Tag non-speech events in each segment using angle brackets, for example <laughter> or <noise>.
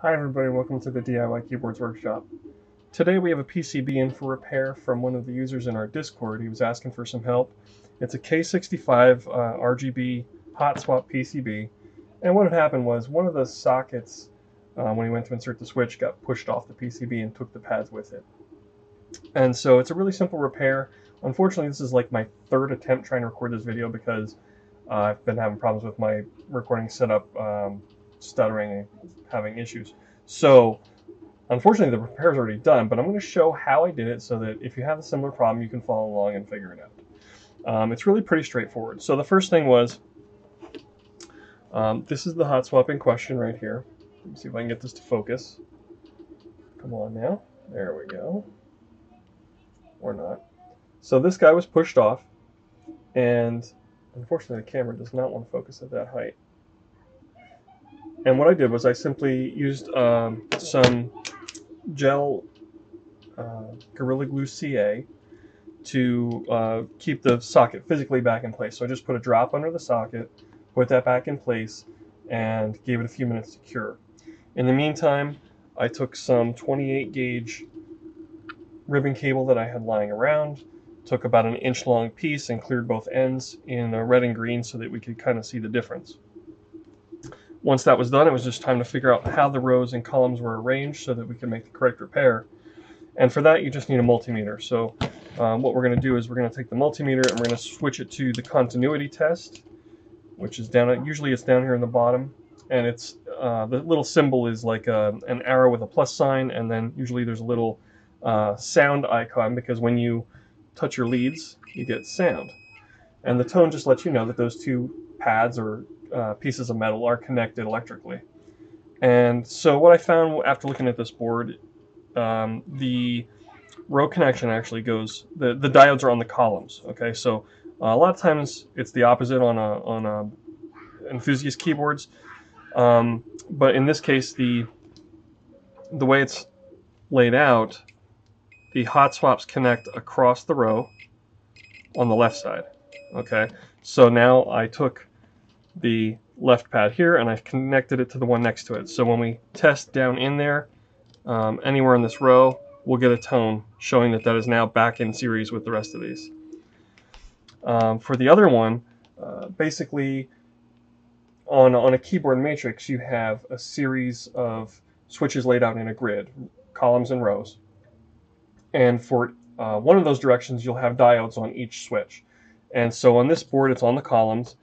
Hi everybody, welcome to the DIY Keyboards Workshop. Today we have a PCB in for repair from one of the users in our Discord. He was asking for some help. It's a K65 uh, RGB hot swap PCB. And what had happened was one of the sockets, uh, when he went to insert the switch, got pushed off the PCB and took the pads with it. And so it's a really simple repair. Unfortunately, this is like my third attempt trying to record this video because uh, I've been having problems with my recording setup. Um, stuttering and having issues. So unfortunately the repair is already done, but I'm going to show how I did it so that if you have a similar problem, you can follow along and figure it out. Um, it's really pretty straightforward. So the first thing was, um, this is the hot swap in question right here. Let me see if I can get this to focus. Come on now. There we go. Or not. So this guy was pushed off, and unfortunately the camera does not want to focus at that height. And what I did was I simply used um, some gel uh, Gorilla Glue CA to uh, keep the socket physically back in place. So I just put a drop under the socket, put that back in place, and gave it a few minutes to cure. In the meantime, I took some 28 gauge ribbon cable that I had lying around, took about an inch long piece and cleared both ends in red and green so that we could kind of see the difference. Once that was done, it was just time to figure out how the rows and columns were arranged so that we could make the correct repair. And for that, you just need a multimeter. So um, what we're going to do is we're going to take the multimeter and we're going to switch it to the continuity test, which is down, usually it's down here in the bottom. And it's uh, the little symbol is like a, an arrow with a plus sign, and then usually there's a little uh, sound icon because when you touch your leads, you get sound. And the tone just lets you know that those two pads or uh, pieces of metal are connected electrically. And so what I found after looking at this board, um, the row connection actually goes, the, the diodes are on the columns, okay? So uh, a lot of times it's the opposite on a, on a enthusiast keyboards. Um, but in this case, the, the way it's laid out, the hot swaps connect across the row on the left side, okay? So now I took the left pad here and I've connected it to the one next to it. So when we test down in there, um, anywhere in this row, we'll get a tone showing that that is now back in series with the rest of these. Um, for the other one, uh, basically on, on a keyboard matrix, you have a series of switches laid out in a grid, columns and rows. And for uh, one of those directions, you'll have diodes on each switch. And so on this board, it's on the columns,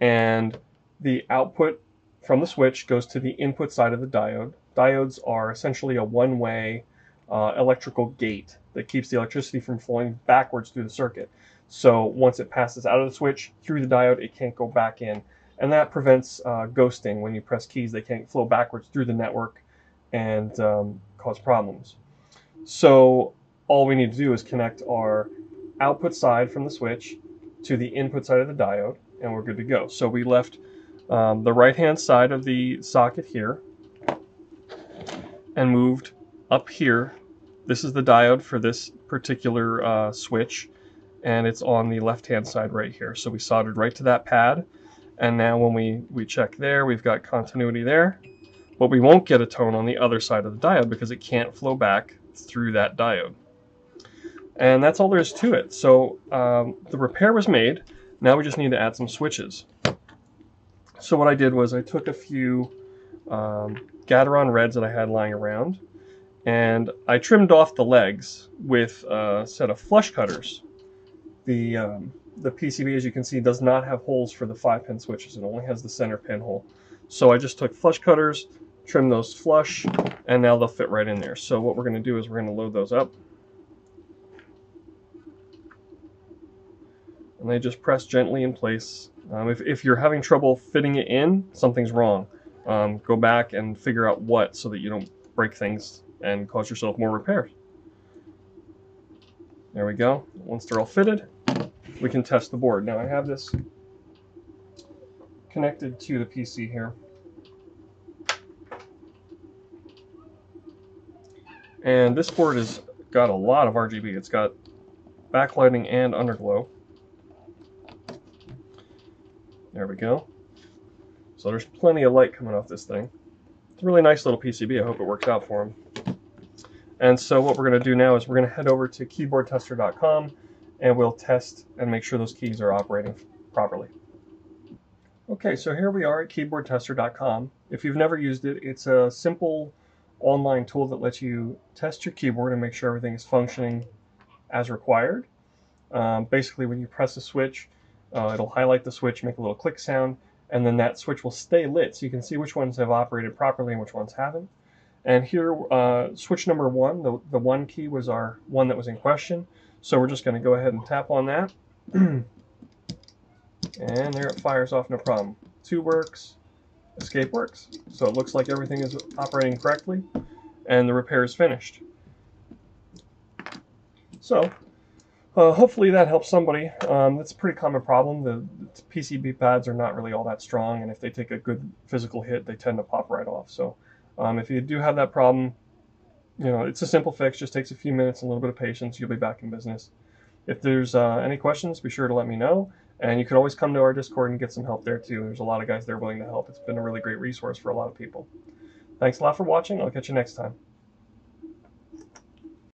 and the output from the switch goes to the input side of the diode. Diodes are essentially a one-way uh, electrical gate that keeps the electricity from flowing backwards through the circuit. So once it passes out of the switch through the diode, it can't go back in. And that prevents uh, ghosting. When you press keys, they can't flow backwards through the network and um, cause problems. So all we need to do is connect our output side from the switch to the input side of the diode and we're good to go. So we left um, the right hand side of the socket here and moved up here. This is the diode for this particular uh, switch and it's on the left hand side right here. So we soldered right to that pad and now when we, we check there we've got continuity there but we won't get a tone on the other side of the diode because it can't flow back through that diode. And that's all there is to it. So um, the repair was made. Now we just need to add some switches. So what I did was I took a few um, Gateron Reds that I had lying around and I trimmed off the legs with a set of flush cutters. The, um, the PCB, as you can see, does not have holes for the 5-pin switches. It only has the center pin hole. So I just took flush cutters, trimmed those flush, and now they'll fit right in there. So what we're going to do is we're going to load those up. And they just press gently in place. Um, if, if you're having trouble fitting it in, something's wrong. Um, go back and figure out what so that you don't break things and cause yourself more repairs. There we go. Once they're all fitted, we can test the board. Now I have this connected to the PC here. And this board has got a lot of RGB. It's got backlighting and underglow. There we go. So there's plenty of light coming off this thing. It's a really nice little PCB. I hope it works out for him. And so what we're going to do now is we're going to head over to keyboardtester.com and we'll test and make sure those keys are operating properly. Okay, so here we are at keyboardtester.com. If you've never used it, it's a simple online tool that lets you test your keyboard and make sure everything is functioning as required. Um, basically, when you press a switch, uh, it'll highlight the switch, make a little click sound, and then that switch will stay lit so you can see which ones have operated properly and which ones haven't. And here, uh, switch number one, the, the one key was our one that was in question. So we're just going to go ahead and tap on that. <clears throat> and there it fires off no problem. Two works, escape works. So it looks like everything is operating correctly and the repair is finished. So uh, hopefully that helps somebody. Um, that's a pretty common problem. The, the, PCB pads are not really all that strong, and if they take a good physical hit, they tend to pop right off. So um, if you do have that problem, you know, it's a simple fix. Just takes a few minutes a little bit of patience. You'll be back in business. If there's uh, any questions, be sure to let me know. And you can always come to our Discord and get some help there too. There's a lot of guys there willing to help. It's been a really great resource for a lot of people. Thanks a lot for watching. I'll catch you next time.